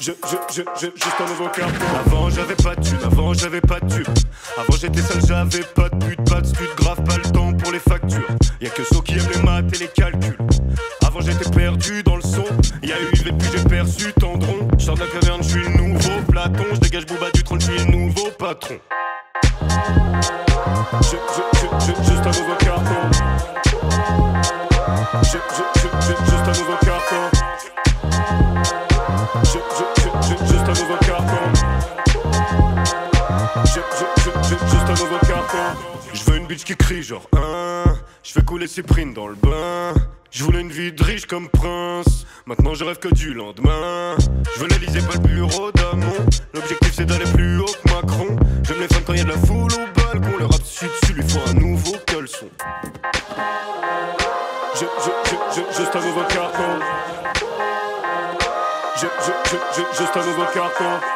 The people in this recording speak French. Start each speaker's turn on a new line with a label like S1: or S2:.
S1: Je, je, je, je, juste un nouveau carton. Avant j'avais pas de thune, avant j'avais pas de thune. Avant j'étais seul, j'avais pas de pute, pas de stud, grave, pas le temps pour les factures. Y'a que ceux qui aiment les maths et les calculs. Avant j'étais perdu dans le son, y'a eu et puis j'ai perçu Tendron. J'sors de la caverne, j'suis le nouveau Platon, j'dégage Bouba du trône, j'suis le nouveau patron. Je, je, je, je, juste un nouveau carton. Je, je, je, je, juste un nouveau carton. Je veux une bitch qui crie genre hein. Je fais couler ses primes dans le bain. Je voulais une vie de riche comme prince. Maintenant je rêve que du lendemain. Je veux l'Elysée, pas le bureau d'amont. L'objectif c'est d'aller plus haut que Macron. J'aime les femmes quand y a de la foule au balcon. Le rap dessus dessus lui faut un nouveau caleçon. Je, je, je, je, juste carton. Je, je, je, je, juste carton.